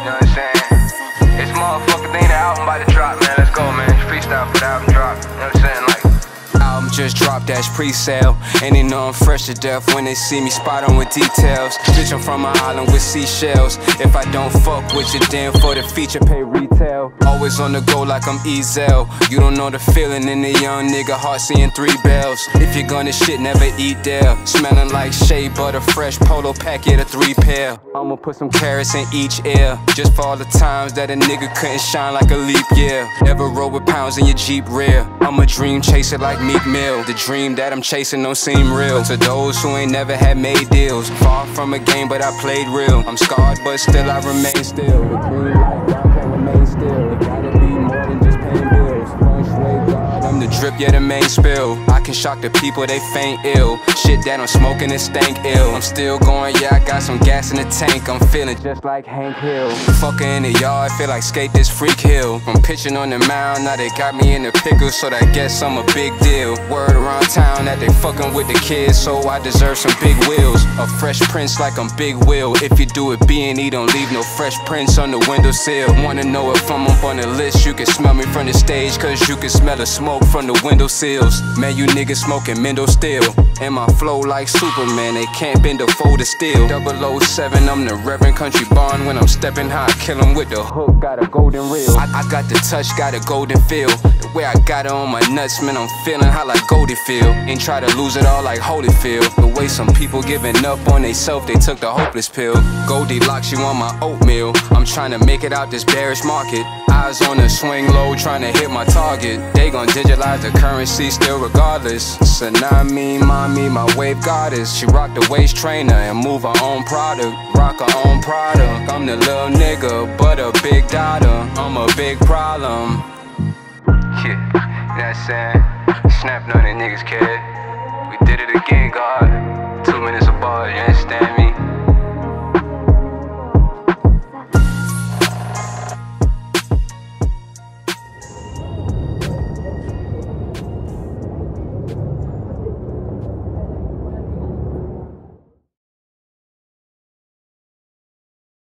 You know what I'm saying? This motherfucker thing, the album about to drop, man. Just dropped, that's pre-sale. And they know I'm fresh to death when they see me spot on with details. Bitch, I'm from an island with seashells. If I don't fuck with you, then for the feature, pay retail. Always on the go like I'm Ezel. You don't know the feeling in the young nigga heart seeing three bells. If you're gonna shit, never eat there. Smelling like shea butter, fresh polo packet of three pair. I'ma put some carrots in each ear. Just for all the times that a nigga couldn't shine like a leap year. Never roll with pounds in your Jeep rear. I'm a dream chaser like Meek Mill. The dream that I'm chasing don't seem real. To those who ain't never had made deals. Far from a game, but I played real. I'm scarred, but still I remain still. The light, I can remain still. It gotta be more than just drip, yeah, the main spill. I can shock the people, they faint ill. Shit that I'm smoking is stank ill. I'm still going, yeah, I got some gas in the tank. I'm feeling just like Hank Hill. Fucking in the yard, feel like skate this freak hill. I'm pitching on the mound, now they got me in the pickle, so that guess I'm a big deal. Word around town that they fucking with the kids, so I deserve some big wheels. A fresh prince like I'm Big Will. If you do it B and E, don't leave no fresh prints on the windowsill. Wanna know if I'm up on the list? You can smell me from the stage, cause you can smell the smoke from the windowsills. Man, you niggas smoking Mendo still. And my flow like Superman, they can't bend a fold of steel. 007, I'm the Reverend Country Barn. When I'm stepping high, kill 'em with the hook, got a golden reel. I, I got the touch, got a golden feel. The way I got it on my nuts, man, I'm feeling hot like Goldie feel. Ain't try to lose it all like Holyfield. The way some people giving up on they self, they took the hopeless pill. Goldie locks you on my oatmeal. Trying to make it out this bearish market. Eyes on the swing low, trying to hit my target. They gon' digitalize the currency still regardless. Tsunami, mommy, my wave goddess. She rock the waist trainer and move her own product. Rock her own product. I'm the little nigga, but a big daughter. I'm a big problem. yeah. I'm saying? Snapping on the niggas, kid. We did it again, God.